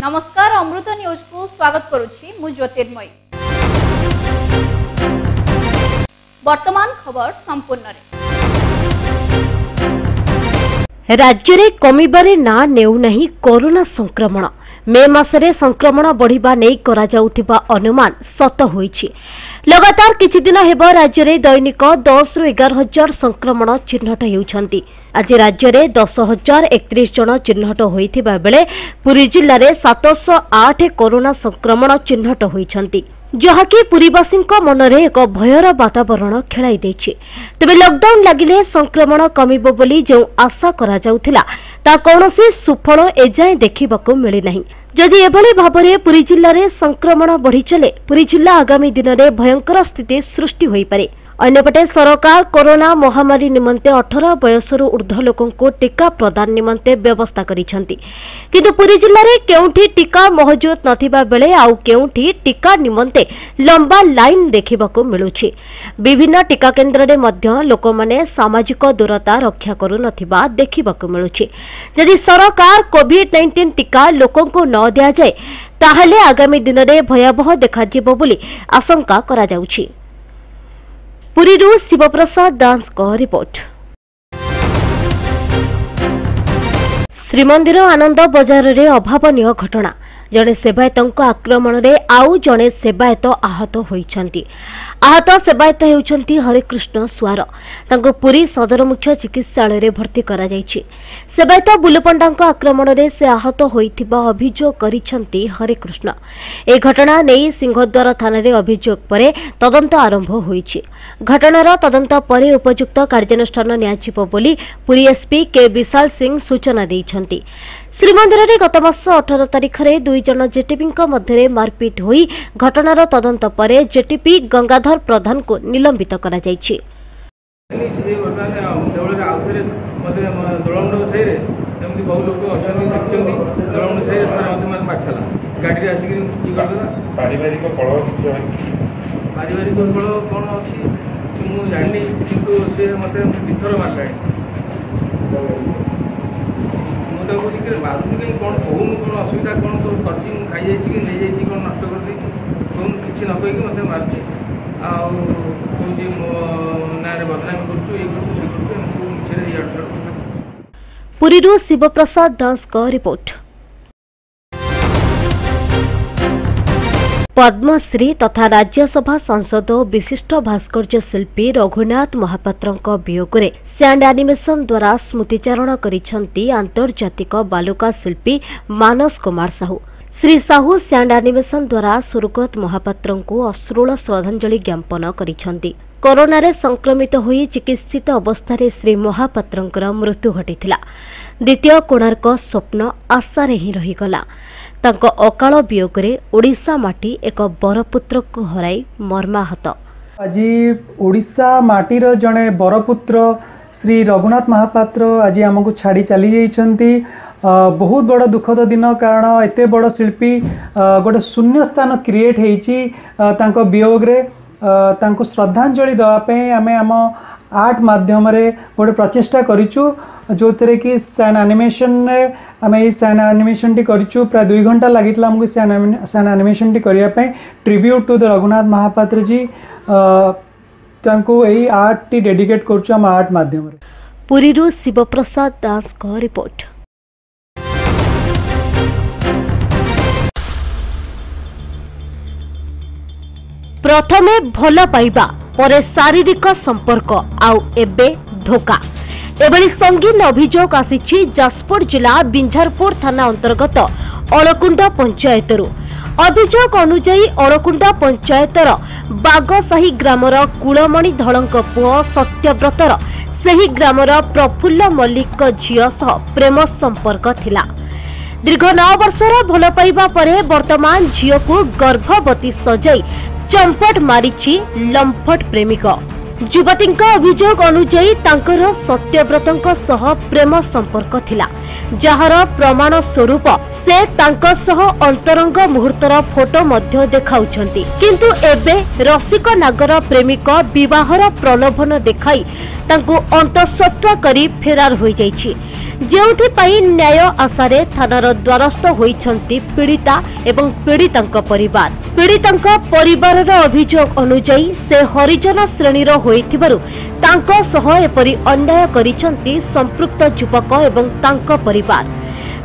ନମସ୍କାର ଅମୃତ ନ୍ୟୁଜକୁ ସ୍ୱାଗତ କରୁଛି ମୁଁ ଜ୍ୟୋତିର୍ମୟୀ ବର୍ତ୍ତମାନ ଖବର ସମ୍ପୂର୍ଣ୍ଣରେ ରାଜ୍ୟରେ କମିବାରେ ନାଁ ନେଉନାହିଁ କରୋନା ସଂକ୍ରମଣ ମେ ମାସରେ ସଂକ୍ରମଣ ବଢ଼ିବା ନେଇ କରାଯାଉଥିବା ଅନୁମାନ ସତ ହୋଇଛି। ଲଗାତାର କିଛିଦିନ ହେବ ରାଜ୍ୟରେ ଦୈନିକ ଦଶରୁ ଏଗାର ହଜାର ସଂକ୍ରମଣ ଚିହ୍ନଟ ହେଉଛନ୍ତି। ଆଜି ରାଜ୍ୟରେ ଦଶ ହଜାର ଏକତିରିଶ ଜଣ ଚିହ୍ନଟ ହୋଇଥିବା ବେଳେ ପୁରୀ ଜିଲ୍ଲାରେ ସାତଶହ ଆଠ କରୋନା ସଂକ୍ରମଣ ଚିହ୍ନଟ ହୋଇଛନ୍ତି। ଯାହାକି ପୁରୀବାସୀଙ୍କ ମନରେ ଏକ ଭୟର ବାତାବରଣ ଖେଳାଇ ଦେଇଛି। ତେବେ ଲକଡାଉନ ଲାଗିଲେ ସଂକ୍ରମଣ କମିବ ବୋଲି ଯେଉଁ ଆଶା କରାଯାଉଥିଲା ତା କୌଣସି ସୁଫଳ ଏଯାଏଁ ଦେଖିବାକୁ ମିଳିନାହିଁ। ଯଦି ଏଭଳି ଭାବରେ ପୁରୀ ଜିଲ୍ଲାରେ ସଂକ୍ରମଣ ବଢ଼ିଚାଲେ ପୁରୀ ଜିଲ୍ଲା ଆଗାମୀ ଦିନରେ ଭୟଙ୍କର ସ୍ଥିତି ସୃଷ୍ଟି ହୋଇପାରେ। ଅନ୍ୟପଟେ ସରକାର କରୋନା ମହାମାରୀ ନିମନ୍ତେ ଅଠର ବୟସରୁ ଉର୍ଦ୍ଧ୍ୱ ଲୋକଙ୍କୁ ଟିକା ପ୍ରଦାନ ନିମନ୍ତେ ବ୍ୟବସ୍ଥା କରିଛନ୍ତି। କିନ୍ତୁ ପୁରୀ ଜିଲ୍ଲାରେ କେଉଁଠି ଟିକା ମହଜୁଦ ନଥିବା ବେଳେ ଆଉ କେଉଁଠି ଟିକା ନିମନ୍ତେ ଲମ୍ବା ଲାଇନ୍ ଦେଖିବାକୁ ମିଳୁଛି। ବିଭିନ୍ନ ଟିକା କେନ୍ଦ୍ରରେ ମଧ୍ୟ ଲୋକମାନେ ସାମାଜିକ ଦୂରତା ରକ୍ଷା କରୁନଥିବା ଦେଖିବାକୁ ମିଳୁଛି। ଯଦି ସରକାର କୋଭିଡ ନାଇଣ୍ଟିନ୍ ଟିକା ଲୋକଙ୍କୁ ନ ଦିଆଯାଏ ତାହେଲେ ଆଗାମୀ ଦିନରେ ଭୟାବହ ଦେଖାଯିବ ବୋଲି ଆଶଙ୍କା କରାଯାଉଛି। ପୁରୀରୁ ଶିବପ୍ରସାଦ ଦାସଙ୍କ ରିପୋର୍ଟ ଶ୍ରୀମନ୍ଦିର ଆନନ୍ଦ ବଜାରରେ ଅଭାବନୀୟ ଘଟଣା ଜଣେ ସେବାୟତଙ୍କ ଆକ୍ରମଣରେ ଆଉ ଜଣେ ସେବାୟତ ଆହତ ହୋଇଛନ୍ତି। ଆହତ ସେବାୟତ ହେଉଛନ୍ତି ହରେକୃଷ୍ଣ ସୁଆର। ତାଙ୍କୁ ପୁରୀ ସଦର ମୁଖ୍ୟ ଚିକିତ୍ସାଳୟରେ ଭର୍ତ୍ତି କରାଯାଇଛି। ସେବାୟତ ବୁଲୁପଣ୍ଡାଙ୍କ ଆକ୍ରମଣରେ ସେ ଆହତ ହୋଇଥିବା ଅଭିଯୋଗ କରିଛନ୍ତି ହରେକୃଷ୍ଣ। ଏହି ଘଟଣା ନେଇ ସିଂହଦ୍ୱାର ଥାନାରେ ଅଭିଯୋଗ ପରେ ତଦନ୍ତ ଆରମ୍ଭ ହୋଇଛି। ଘଟଣାର ତଦନ୍ତ ପରେ ଉପଯୁକ୍ତ କାର୍ଯ୍ୟାନୁଷ୍ଠାନ ନିଆଯିବ ବୋଲି ପୁରୀ ଏସ୍ପି କେ ବିଶାଳ ସିଂ ସୂଚନା ଦେଇଛନ୍ତି। ଶ୍ରୀମନ୍ଦିରରେ ଗତ ମାସ ଅଠର ତାରିଖରେ ଦୁଇ ଜଣ ଜେଟିପିଙ୍କ ମଧ୍ୟରେ ମାରପିଟ୍ ହୋଇ ଘଟଣାର ତଦନ୍ତ ପରେ ଜେଟିପି ଗଙ୍ଗାଧର ପ୍ରଧାନଙ୍କୁ ନିଲମ୍ବିତ କରାଯାଇଛି। ସେ ବର୍ତ୍ତମାନ ଦେଉଳରେ ଆଉଥରେ ମୋତେ ଦୋଳମଣ୍ଡପ ସାହିରେ ଏମିତି ବହୁ ଲୋକ ଅଛନ୍ତି ଦେଖିଛନ୍ତି ଦୋଳମଣ୍ଡପ ସାହିରେ ଥରେ ମଧ୍ୟ ମୋତେ ମାରିଥିଲା ଗାଡ଼ିରେ ଆସିକି ଇଏ କରିଦେଲା ପାରିବାରିକ କଳହ କିଛି ରହିଛି ପାରିବାରିକ କଳ କ'ଣ ଅଛି? ମୁଁ ଜାଣିନି କିନ୍ତୁ ସେ ମୋତେ ଦୁଇଥର ମାରିଲାଣି। ମୁଁ ତାକୁ କହୁଛି କି ମାରୁଛୁ କାହିଁ କ'ଣ କହୁନୁ କ'ଣ ଅସୁବିଧା କ'ଣ ସବୁ କରିଛି ମୁଁ ଖାଇଯାଇଛି କି ନେଇଯାଇଛି କ'ଣ ନଷ୍ଟ କରିଦେଇଛି କହୁନୁ କିଛି ନ କହିକି ମୋତେ ମାରୁଛି ଆଉ କହୁଛି ମୋ ନାଁରେ ବଦନାମୀ କରୁଛୁ ଇଏ କରୁଛୁ ସେ କରୁଛୁ ଏମିତି ସବୁ ମିଛରେ ଇଆଡ଼ୁ ସିଆଡ଼ୁ କଥା କହୁଛି। ପୁରୀରୁ ଶିବପ୍ରସାଦ ଦାସଙ୍କ ରିପୋର୍ଟ ପଦ୍ମଶ୍ରୀ ତଥା ରାଜ୍ୟସଭା ସାଂସଦ ଓ ବିଶିଷ୍ଟ ଭାସ୍କର୍ଯ୍ୟ ଶିଳ୍ପୀ ରଘୁନାଥ ମହାପାତ୍ରଙ୍କ ବିୟୋଗରେ ସ୍ୟାଣ୍ଡ ଆନିମେସନ ଦ୍ୱାରା ସ୍ମୃତିଚାରଣ କରିଛନ୍ତି ଆନ୍ତର୍ଜାତିକ ବାଲୁକା ଶିଳ୍ପୀ ମାନସ କୁମାର ସାହୁ। ଶ୍ରୀ ସାହୁ ସ୍ୟାଣ୍ଡ ଆନିମେସନ ଦ୍ୱାରା ସ୍ୱର୍ଗତ ମହାପାତ୍ରଙ୍କୁ ଅଶ୍ରୁଳ ଶ୍ରଦ୍ଧାଞ୍ଜଳି ଜ୍ଞାପନ କରିଛନ୍ତି। କରୋନାରେ ସଂକ୍ରମିତ ହୋଇ ଚିକିତ୍ସିତ ଅବସ୍ଥାରେ ଶ୍ରୀ ମହାପାତ୍ରଙ୍କର ମୃତ୍ୟୁ ଘଟିଥିଲା। ଦ୍ୱିତୀୟ କୋଣାର୍କ ସ୍ୱପ୍ନ ଆଶାରେ ହିଁ ରହିଗଲା। ତାଙ୍କ ଅକାଳ ବିୟୋଗରେ ଓଡ଼ିଶା ମାଟି ଏକ ବରପୁତ୍ରକୁ ହରାଇ ମର୍ମାହତ। ଆଜି ଓଡ଼ିଶା ମାଟିର ଜଣେ ବରପୁତ୍ର ଶ୍ରୀ ରଘୁନାଥ ମହାପାତ୍ର ଆଜି ଆମକୁ ଛାଡ଼ି ଚାଲିଯାଇଛନ୍ତି। ବହୁତ ବଡ଼ ଦୁଃଖଦ ଦିନ କାରଣ ଏତେ ବଡ଼ ଶିଳ୍ପୀ ଗୋଟେ ଶୂନ୍ୟ ସ୍ଥାନ କ୍ରିଏଟ୍ ହେଇଛି ତାଙ୍କ ବିୟୋଗରେ। ତାଙ୍କୁ ଶ୍ରଦ୍ଧାଞ୍ଜଳି ଦେବା ପାଇଁ ଆମେ ଆମ ଆର୍ଟ ମାଧ୍ୟମରେ ଗୋଟେ ପ୍ରଚେଷ୍ଟା କରିଛୁ। ଯେଉଁଥିରେ କି ସ୍ୟାନ୍ ଆନିମେସନରେ ଆମେ ଏଇ ସ୍ୟାନ୍ ଆନିମେସନଟି କରିଛୁ ପ୍ରାୟ ଦୁଇ ଘଣ୍ଟା ଲାଗିଥିଲା ଆମକୁ ସ୍ୟାନ୍ ଆନି- ସ୍ୟାନ୍ ଆନିମେସନଟି କରିବା ପାଇଁ। ଟ୍ରିବ୍ୟୁଟ୍ ଟୁ ଦ ରଘୁନାଥ ମହାପାତ୍ରଜୀ ଅ, ତାଙ୍କୁ ଏଇ ଆର୍ଟଟି ଡେଡିକେଟ୍ କରୁଛୁ ଆମ ଆର୍ଟ ମାଧ୍ୟମରେ। ପୁରୀରୁ ଶିବପ୍ରସାଦ ଦାସଙ୍କ ରିପୋର୍ଟ ପ୍ରଥମେ ଭଲ ପାଇବା ପରେ ଶାରୀରିକ ସମ୍ପର୍କ ଆଉ ଏବେ ଧୋକା। ଏଭଳି ସଙ୍ଗୀନ ଅଭିଯୋଗ ଆସିଛି ଯାଜପୁର ଜିଲ୍ଲା ବିଞ୍ଝାରପୁର ଥାନା ଅନ୍ତର୍ଗତ ଅଳକୁଣ୍ଡ ପଞ୍ଚାୟତରୁ। ଅଭିଯୋଗ ଅନୁଯାୟୀ ଅଳକୁଣ୍ଡ ପଞ୍ଚାୟତର ବାଗସାହି ଗ୍ରାମର କୁଳମଣି ଧଳଙ୍କ ପୁଅ ସତ୍ୟବ୍ରତର ସେହି ଗ୍ରାମର ପ୍ରଫୁଲ୍ଲ ମଲ୍ଲିକଙ୍କ ଝିଅ ସହ ପ୍ରେମ ସମ୍ପର୍କ ଥିଲା। ଦୀର୍ଘ ନଅ ବର୍ଷର ଭଲ ପାଇବା ପରେ ବର୍ତ୍ତମାନ ଝିଅକୁ ଗର୍ଭବତୀ ସଜାଇ ଚମ୍ପଟ ମାରିଛି ଲମ୍ପଟ ପ୍ରେମିକ। ଯୁବତୀଙ୍କ ଅଭିଯୋଗ ଅନୁଯାୟୀ ତାଙ୍କର ସତ୍ୟବ୍ରତଙ୍କ ସହ ପ୍ରେମ ସମ୍ପର୍କ ଥିଲା। ଯାହାର ପ୍ରମାଣ ସ୍ୱରୂପ ସେ ତାଙ୍କ ସହ ଅନ୍ତରଙ୍ଗ ମୁହୂର୍ତ୍ତର ଫଟୋ ମଧ୍ୟ ଦେଖାଉଛନ୍ତି। କିନ୍ତୁ ଏବେ ରସିକ ନାଗର ପ୍ରେମିକ ବିବାହର ପ୍ରଲୋଭନ ଦେଖାଇ ତାଙ୍କୁ ଅନ୍ତଃସତ୍ତ୍ୱ କରି ଫେରାର ହୋଇଯାଇଛି। ଯେଉଁଥିପାଇଁ ନ୍ୟାୟ ଆଶାରେ ଥାନାର ଦ୍ୱାରସ୍ଥ ହୋଇଛନ୍ତି ପୀଡ଼ିତା ଏବଂ ପୀଡ଼ିତାଙ୍କ ପରିବାର। ପୀଡ଼ିତାଙ୍କ ପରିବାରର ଅଭିଯୋଗ ଅନୁଯାୟୀ ସେ ହରିଜନ ଶ୍ରେଣୀର ହୋଇଥିବାରୁ ତାଙ୍କ ସହ ଏପରି ଅନ୍ୟାୟ କରିଛନ୍ତି ସମ୍ପୃକ୍ତ ଯୁବକ ଏବଂ ତାଙ୍କ ପରିବାର।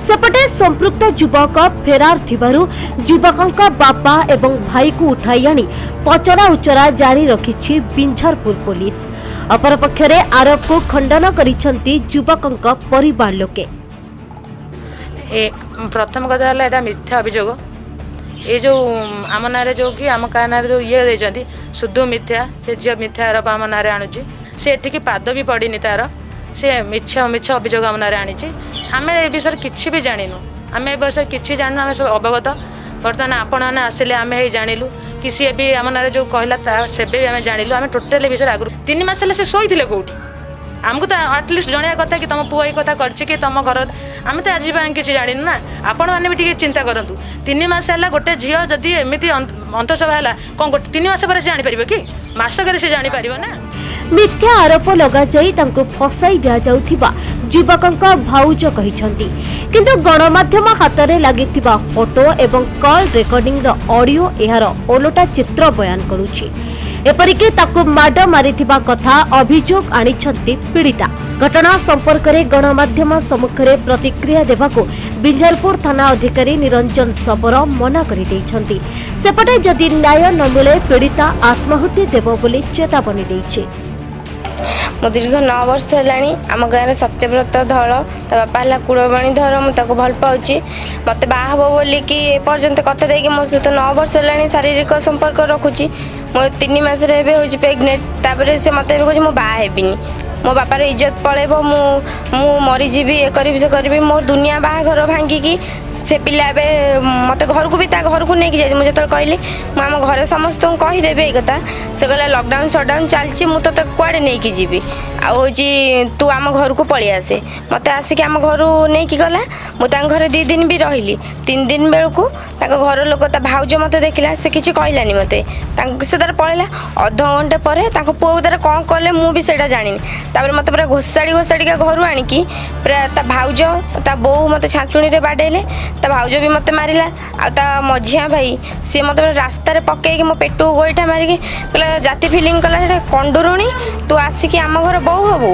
ସେପଟେ ସମ୍ପୃକ୍ତ ଯୁବକ ଫେରାର ଥିବାରୁ ଯୁବକଙ୍କ ବାପା ଏବଂ ଭାଇକୁ ଉଠାଇ ଆଣି ପଚରା ଉଚରା ଜାରି ରଖିଛି ବିଞ୍ଝାରପୁର ପୋଲିସ। ଅପରପକ୍ଷରେ ଆରୋପକୁ ଖଣ୍ଡନ କରିଛନ୍ତି ଯୁବକଙ୍କ ପରିବାର ଲୋକେ। ପ୍ରଥମ କଥା ହେଲା ଏଇଟା ମିଥ୍ୟା ଅଭିଯୋଗ। ଏ ଯେଉଁ ଆମ ନାଁରେ ଯେଉଁ କି ଆମ କାହା ନାଁରେ ଯେଉଁ ଇଏ ଦେଇଛନ୍ତି ଶୁଦ୍ଧ ମିଥ୍ୟା ସେ ଝିଅ ମିଥ୍ୟା ଆରୋପ ଆମ ନାଁରେ ଆଣୁଛି। ସେ ଏଠିକି ପାଦ ବି ପଡ଼ିନି ତାର। ସେ ମିଛ ମିଛ ଅଭିଯୋଗ ଆମ ନାଁରେ ଆଣିଛି। ଆମେ ଏ ବିଷୟରେ କିଛି ବି ଜାଣିନୁ। ଆମେ ଏ ବିଷୟରେ କିଛି ଜାଣିନୁ ଆମେ ସବୁ ଅବଗତ। ବର୍ତ୍ତମାନ ଆପଣମାନେ ଆସିଲେ ଆମେ ହେଇ ଜାଣିଲୁ। କି ସିଏ ବି ଆମ ନାଁରେ ଯେଉଁ କହିଲା ତା ସେବେ ବି ଆମେ ଜାଣିଲୁ। ଆମେ ଟୋଟାଲି ଏ ବିଷୟରେ ଆଗରୁ ତିନି ମାସ ହେଲେ ସେ ଶୋଇଥିଲେ କେଉଁଠି? ଆମକୁ ତ ଆଟଲିଷ୍ଟ ଜଣାଇବା କଥା କି ତମ ପୁଅ ଏଇ କଥା କରିଛି କି ତମ ଘର ଆମେ ତ ଆଜି ପାଇଁ କିଛି ଜାଣିନୁ ନା। ଆପଣମାନେ ବି ଟିକେ ଚିନ୍ତା କରନ୍ତୁ। ତିନି ମାସ ହେଲା ଗୋଟେ ଝିଅ ଯଦି ଏମିତି ଅନ୍ତ- ଅନ୍ତଃସଭା ହେଲା କ'ଣ ଗୋଟେ ତିନି ମାସ ପରେ ସେ ଜାଣିପାରିବ କି? ମାସକରେ ସେ ଜାଣିପାରିବ ନା? ମିଥ୍ୟା ଆରୋପ ଲଗାଯାଇ ତାଙ୍କୁ ଫସାଇ ଦିଆଯାଉଥିବା ଯୁବକଙ୍କ ଭାଉଜ କହିଛନ୍ତି। କିନ୍ତୁ ଗଣମାଧ୍ୟମ ହାତରେ ଲାଗିଥିବା ଫଟୋ ଏବଂ କଲ୍ ରେକର୍ଡିଂର ଅଡିଓ ଏହାର ଓଲଟା ଚିତ୍ର ବୟାନ କରୁଛି। ଏପରିକି ତାକୁ ମାଡ଼ ମାରିଥିବା କଥା ଅଭିଯୋଗ ଆଣିଛନ୍ତି ପୀଡ଼ିତା। ଘଟଣା ସମ୍ପର୍କରେ ଗଣମାଧ୍ୟମ ସମ୍ମୁଖରେ ପ୍ରତିକ୍ରିୟା ଦେବାକୁ ବିଞ୍ଜାରପୁର ଥାନା ଅଧିକାରୀ ନିରଞ୍ଜନ ଶବର ମନା କରିଦେଇଛନ୍ତି। ସେପଟେ ଯଦି ନ୍ୟାୟ ନ ମିଳେ ପୀଡ଼ିତା ଆତ୍ମାହୁତି ଦେବ ବୋଲି ଚେତାବନୀ ଦେଇଛି। ମୁଁ ଦୀର୍ଘ ନଅ ବର୍ଷ ହେଲାଣି ଆମ ଗାଁରେ ସତ୍ୟବ୍ରତ ଧଳ ତା ବାପା ହେଲା କୁଳବାଣୀ ଧର ମୁଁ ତାକୁ ଭଲ ପାଉଛି। ମୋତେ ବାହା ହେବ ବୋଲିକି ଏପର୍ଯ୍ୟନ୍ତ କଥା ଦେଇକି ମୋ ସହିତ ନଅ ବର୍ଷ ହେଲାଣି ଶାରୀରିକ ସମ୍ପର୍କ ରଖୁଛି। ମୋ ତିନି ମାସରେ ଏବେ ହେଉଛି ପ୍ରେଗନେଣ୍ଟ ତାପରେ ସେ ମୋତେ ଏବେ କହୁଛି ମୁଁ ବାହା ହେବିନି। ମୋ ବାପାର ଇଜ୍ଜତ ପଳେଇବ ମୁଁ ମୁଁ ମରିଯିବି ଏ କରିବି ସେ କରିବି ମୋ ଦୁନିଆ ବାହାଘର ଭାଙ୍ଗିକି ସେ ପିଲା ଏବେ ମୋତେ ଘରକୁ ବି ତା ଘରକୁ ନେଇକି ଯାଇଛି। ମୁଁ ଯେତେବେଳେ କହିଲି ମୁଁ ଆମ ଘରେ ସମସ୍ତଙ୍କୁ କହିଦେବି ଏଇ କଥା ସେ କହିଲା ଲକଡାଉନ୍ ସଟଡାଉନ୍ ଚାଲିଛି ମୁଁ ତୋତେ କୁଆଡ଼େ ନେଇକି ଯିବି? ଆଉ ହେଉଛି ତୁ ଆମ ଘରକୁ ପଳେଇ ଆସେ। ମୋତେ ଆସିକି ଆମ ଘରୁ ନେଇକି ଗଲା। ମୁଁ ତାଙ୍କ ଘରେ ଦୁଇ ଦିନ ବି ରହିଲି। ତିନି ଦିନ ବେଳକୁ ତାଙ୍କ ଘର ଲୋକ ତା ଭାଉଜ ମୋତେ ଦେଖିଲା ସେ କିଛି କହିଲାନି ମୋତେ। ତାଙ୍କ ସେ ତାର ପଳେଇଲା। ଅଧଘଣ୍ଟେ ପରେ ତାଙ୍କ ପୁଅକୁ ତାର କ'ଣ କଲେ ମୁଁ ବି ସେଇଟା ଜାଣିନି। ତାପରେ ମୋତେ ପୁରା ଘୋଷାଡ଼ି ଘୋଷାଡ଼ିକା ଘରୁ ଆଣିକି ପୁରା ତା ଭାଉଜ ତା ବୋଉ ମୋତେ ଛାଞ୍ଚୁଣିରେ ବାଡ଼େଇଲେ। ତା ଭାଉଜ ବି ମୋତେ ମାରିଲା। ଆଉ ତା ମଝିଆ ଭାଇ ସିଏ ମୋତେ ପୁରା ରାସ୍ତାରେ ପକେଇକି ମୋ ପେଟକୁ ଗୋଇଠା ମାରିକି କହିଲା ଜାତି ଫିଲିଂ କଲା ସେଟା କଣ୍ଡୁରୁଣି ତୁ ଆସିକି ଆମ ଘର ବୋଉ ହବୁ।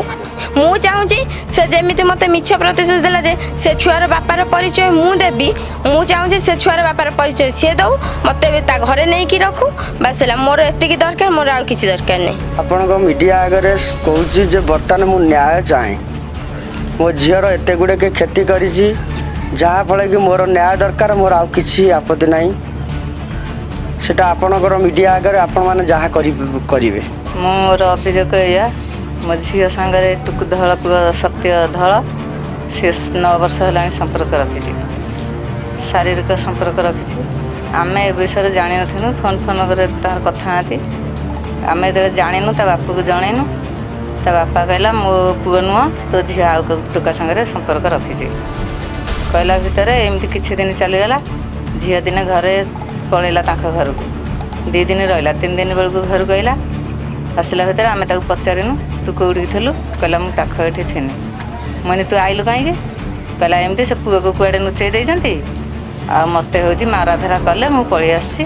ମୁଁ ଚାହୁଁଛି ସେ ଯେମିତି ମୋତେ ମିଛ ପ୍ରତିଶ୍ରୁତି ଦେଲା ଯେ ସେ ଛୁଆର ବାପାର ପରିଚୟ ମୁଁ ଦେବି ମୁଁ ଚାହୁଁଛି ସେ ଛୁଆର ବାପାର ପରିଚୟ ସିଏ ଦେଉ ମୋତେ ବି ତା ଘରେ ନେଇକି ରଖୁ। ବାସ୍ ହେଲା ମୋର ଏତିକି ଦରକାର ମୋର ଆଉ କିଛି ଦରକାର ନାହିଁ। ଆପଣଙ୍କ ମିଡ଼ିଆ ଆଗରେ କହୁଛି ଯେ ବର୍ତ୍ତମାନ ମୁଁ ନ୍ୟାୟ ଚାହେଁ। ମୋ ଝିଅର ଏତେ ଗୁଡ଼ିଏ କ୍ଷତି କରିଛି ଯାହାଫଳରେ କି ମୋର ନ୍ୟାୟ ଦରକାର ମୋର ଆଉ କିଛି ଆପତ୍ତି ନାହିଁ। ସେଟା ଆପଣଙ୍କର ମିଡ଼ିଆ ଆଗରେ ଆପଣମାନେ ଯାହା କରି- କରିବେ। ମୋର ଅଭିଯୋଗ ଏଇଆ ମୋ ଝିଅ ସାଙ୍ଗରେ ଟୁକୁ ଧଳ ପୁଅ ସତ୍ୟ ଧଳ ସେ ନଅ ବର୍ଷ ହେଲାଣି ସମ୍ପର୍କ ରଖିଛି। ଶାରୀରିକ ସମ୍ପର୍କ ରଖିଛି। ଆମେ ଏ ବିଷୟରେ ଜାଣିନଥିଲୁ ଫୋନ୍ ଫୋନ୍ କରି ତାର କଥା ହେନ୍ତି ଆମେ ଯେତେବେଳେ ଜାଣିନୁ ତା ବାପାକୁ ଜଣେଇନୁ ତା ବାପା କହିଲା ମୋ ପୁଅ ନୁହଁ ତୋ ଝିଅ ଆଉ କୋଉ ଟୋକା ସାଙ୍ଗରେ ସମ୍ପର୍କ ରଖିଛି। କହିଲା ଭିତରେ ଏମିତି କିଛି ଦିନ ଚାଲିଗଲା ଝିଅ ଦିନେ ଘରେ ପଳେଇଲା ତାଙ୍କ ଘରକୁ। ଦୁଇ ଦିନ ରହିଲା ତିନି ଦିନ ବେଳକୁ ଘରକୁ ଆସିଲା ଆସିଲା ଭିତରେ ଆମେ ତାକୁ ପଚାରିନୁ ତୁ କେଉଁଠିକି ଥିଲୁ? କହିଲା ମୁଁ ତାଖ ଏଠି ଥିନି। ମୁଁ କହିନି ତୁ ଆଇଲୁ କାହିଁକି? କହିଲା ଏମିତି ସେ ପୁଅକୁ କୁଆଡ଼େ ଲୁଚେଇ ଦେଇଛନ୍ତି? ଆଉ ମୋତେ ହେଉଛି ମାରାଧରା କଲେ ମୁଁ ପଳେଇ ଆସିଛି।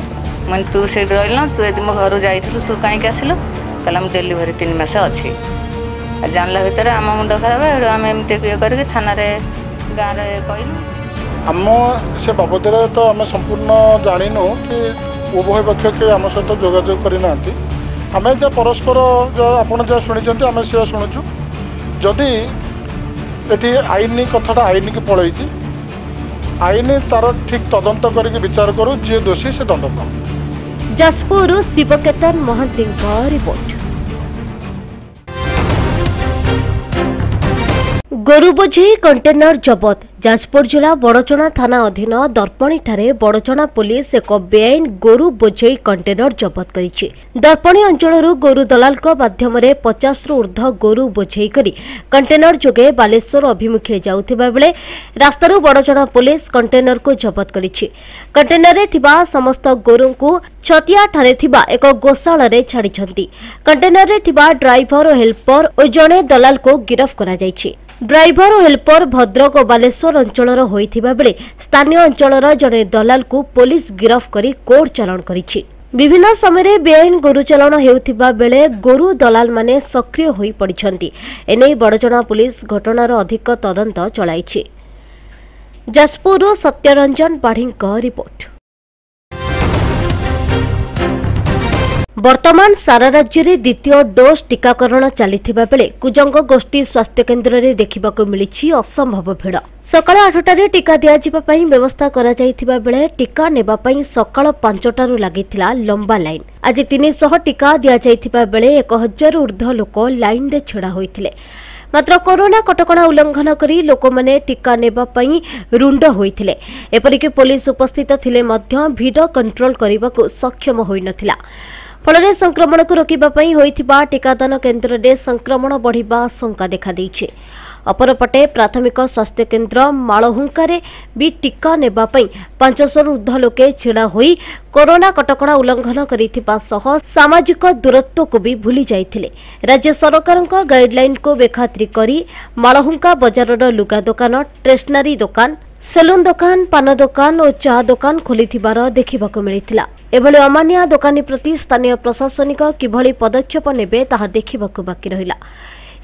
ମୁଁ କହିନି ତୁ ସେଇଠି ରହିଲୁ ତୁ ଯଦି ମୋ ଘରକୁ ଯାଇଥିଲୁ ତୁ କାହିଁକି ଆସିଲୁ? କହିଲା ମୁଁ ଡେଲିଭରି ତିନି ମାସ ଅଛି। ଆଉ ଜାଣିଲା ଭିତରେ ଆମ ମୁଣ୍ଡ ଖରାପ ହେଠୁ ଆମେ ଏମିତି ଇଏ କରିକି ଥାନାରେ ଗାଁରେ କହିଲୁ। ଆମ ସେ ବାବଦରେ ତ ଆମେ ସମ୍ପୂର୍ଣ୍ଣ ଜାଣିନୁ କି ଉଭୟ ପକ୍ଷ କେହି ଆମ ସହିତ ଯୋଗାଯୋଗ କରିନାହାନ୍ତି। ଆମେ ଯାହା ପରସ୍ପର ଯାହା ଆପଣ ଯାହା ଶୁଣିଛନ୍ତି ଆମେ ସେୟା ଶୁଣୁଛୁ। ଯଦି ଏଠି ଆଇନ କଥାଟା ଆଇନକି ପଳେଇଛି ଆଇନ ତାର ଠିକ୍ ତଦନ୍ତ କରିକି ବିଚାର କରୁ ଯିଏ ଦୋଷୀ ସେ ଦଣ୍ଡ ପାଉ। ଯାଜପୁରରୁ ଶିବକେତନ ମହାନ୍ତିଙ୍କ ରିପୋର୍ଟ। ଗୋରୁ ବୋଝେଇ କଣ୍ଟେନର ଜବତ। ଯାଜପୁର ଜିଲ୍ଲା ବଡ଼ଚଣା ଥାନା ଅଧୀନ ଦର୍ପଣୀଠାରେ ବଡ଼ଚଣା ପୋଲିସ ଏକ ବେଆଇନ ଗୋରୁ ବୋଝେଇ କଣ୍ଟେନର ଜବତ କରିଛି। ଦର୍ପଣୀ ଅଞ୍ଚଳରୁ ଗୋରୁ ଦଲାଲଙ୍କ ମାଧ୍ୟମରେ ପଚାଶରୁ ଉର୍ଦ୍ଧ୍ୱ ଗୋରୁ ବୋଝେଇ କରି କଣ୍ଟେନର ଯୋଗେ ବାଲେଶ୍ୱର ଅଭିମୁଖେ ଯାଉଥିବା ବେଳେ ରାସ୍ତାରୁ ବଡ଼ଚଣା ପୋଲିସ କଣ୍ଟେନରକୁ ଜବତ କରିଛି। କଣ୍ଟେନରରେ ଥିବା ସମସ୍ତ ଗୋରୁଙ୍କୁ ଛତିଆଠାରେ ଥିବା ଏକ ଗୋଶାଳାରେ ଛାଡ଼ିଛନ୍ତି। କଣ୍ଟେନରରେ ଥିବା ଡ୍ରାଇଭର ହେଲ୍ପର ଓ ଜଣେ ଦଲାଲକୁ ଗିରଫ କରାଯାଇଛି। ଡ୍ରାଇଭର ଓ ହେଲ୍ପର ଭଦ୍ରକ ଓ ବାଲେଶ୍ୱର ଅଞ୍ଚଳର ହୋଇଥିବା ବେଳେ ସ୍ଥାନୀୟ ଅଞ୍ଚଳର ଜଣେ ଦଲାଲକୁ ପୋଲିସ ଗିରଫ କରି କୋର୍ଟ ଚାଲାଣ କରିଛି। ବିଭିନ୍ନ ସମୟରେ ବେଆଇନ ଗୋରୁ ଚାଲାଣ ହେଉଥିବା ବେଳେ ଗୋରୁ ଦଲାଲମାନେ ସକ୍ରିୟ ହୋଇପଡ଼ିଛନ୍ତି। ଏନେଇ ବଡ଼ଚଣା ପୋଲିସ ଘଟଣାର ଅଧିକ ତଦନ୍ତ ଚଳାଇଛି। ଯାଜପୁରରୁ ସତ୍ୟରଞ୍ଜନ ପାଢ଼ୀଙ୍କ ରିପୋର୍ଟ। ବର୍ତ୍ତମାନ ସାରା ରାଜ୍ୟରେ ଦ୍ୱିତୀୟ ଡୋଜ୍ ଟିକାକରଣ ଚାଲିଥିବା ବେଳେ କୁଜଙ୍ଗ ଗୋଷ୍ଠୀ ସ୍ୱାସ୍ଥ୍ୟକେନ୍ଦ୍ରରେ ଦେଖିବାକୁ ମିଳିଛି ଅସମ୍ଭବ ଭିଡ଼। ସକାଳ ଆଠଟାରେ ଟିକା ଦିଆଯିବା ପାଇଁ ବ୍ୟବସ୍ଥା କରାଯାଇଥିବା ବେଳେ ଟିକା ନେବା ପାଇଁ ସକାଳ ପାଞ୍ଚଟାରୁ ଲାଗିଥିଲା ଲମ୍ବା ଲାଇନ୍। ଆଜି ତିନିଶହ ଟିକା ଦିଆଯାଇଥିବା ବେଳେ ଏକ ହଜାରରୁ ଉର୍ଦ୍ଧ୍ୱ ଲୋକ ଲାଇନ୍ରେ ଛିଡ଼ା ହୋଇଥିଲେ। ମାତ୍ର କରୋନା କଟକଣା ଉଲ୍ଲଂଘନ କରି ଲୋକମାନେ ଟିକା ନେବା ପାଇଁ ରୁଣ୍ଡ ହୋଇଥିଲେ। ଏପରିକି ପୋଲିସ ଉପସ୍ଥିତ ଥିଲେ ମଧ୍ୟ ଭିଡ଼ କଣ୍ଟ୍ରୋଲ କରିବାକୁ ସକ୍ଷମ ହୋଇନଥିଲା। ଫଳରେ ସଂକ୍ରମଣକୁ ରୋକିବା ପାଇଁ ହୋଇଥିବା ଟିକାଦାନ କେନ୍ଦ୍ରରେ ସଂକ୍ରମଣ ବଢ଼ିବା ଆଶଙ୍କା ଦେଖାଦେଇଛି। ଅପରପଟେ ପ୍ରାଥମିକ ସ୍ୱାସ୍ଥ୍ୟକେନ୍ଦ୍ର ମାଳହୁଙ୍କାରେ ବି ଟିକା ନେବା ପାଇଁ ପାଞ୍ଚଶହରୁ ଉର୍ଦ୍ଧ୍ୱ ଲୋକେ ଛିଡ଼ା ହୋଇ କରୋନା କଟକଣା ଉଲ୍ଲଂଘନ କରିଥିବା ସହ ସାମାଜିକ ଦୂରତ୍ୱକୁ ବି ଭୁଲି ଯାଇଥିଲେ। ରାଜ୍ୟ ସରକାରଙ୍କ ଗାଇଡ୍ଲାଇନ୍କୁ ବେଖାତିର କରି ମାଳହୁଙ୍କା ବଜାରର ଲୁଗା ଦୋକାନ ଷ୍ଟେସନାରୀ ଦୋକାନ ସେଲୁନ୍ ଦୋକାନ ପାନ ଦୋକାନ ଓ ଚା ଦୋକାନ ଖୋଲିଥିବାର ଦେଖିବାକୁ ମିଳିଥିଲା। ଏଭଳି ଅମାନିଆ ଦୋକାନୀ ପ୍ରତି ସ୍ଥାନୀୟ ପ୍ରଶାସନିକ କିଭଳି ପଦକ୍ଷେପ ନେବେ ତାହା ଦେଖିବାକୁ ବାକି ରହିଲା।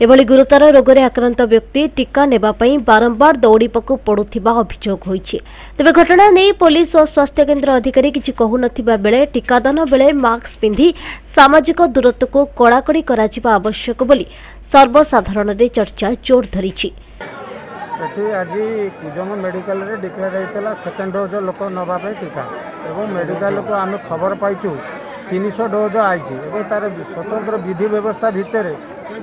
ଏଭଳି ଗୁରୁତର ରୋଗରେ ଆକ୍ରାନ୍ତ ବ୍ୟକ୍ତି ଟିକା ନେବା ପାଇଁ ବାରମ୍ବାର ଦୌଡ଼ିବାକୁ ପଡୁଥିବା ଅଭିଯୋଗ ହୋଇଛି। ତେବେ ଘଟଣା ନେଇ ପୋଲିସ ଓ ସ୍ୱାସ୍ଥ୍ୟକେନ୍ଦ୍ର ଅଧିକାରୀ କିଛି କହୁନଥିବା ବେଳେ ଟିକାଦାନ ବେଳେ ମାସ୍କ ପିନ୍ଧି ସାମାଜିକ ଦୂରତ୍ୱକୁ କଡ଼ାକଡ଼ି କରାଯିବା ଆବଶ୍ୟକ ବୋଲି ସର୍ବସାଧାରଣରେ ଚର୍ଚ୍ଚା ଜୋର ଧରିଛି। ଏଠି ଆଜି କୁଜଙ୍ଗ ମେଡ଼ିକାଲରେ ଡିକ୍ଲେୟାର ହେଇଥିଲା ସେକେଣ୍ଡ ଡୋଜ୍ ଲୋକ ନେବା ପାଇଁ ଟୀକା। ଏବଂ ମେଡ଼ିକାଲକୁ ଆମେ ଖବର ପାଇଛୁ ତିନିଶହ ଡୋଜ୍ ଆଇଛି। ଏବଂ ତାର ସ୍ୱତନ୍ତ୍ର ବିଧି ବ୍ୟବସ୍ଥା ଭିତରେ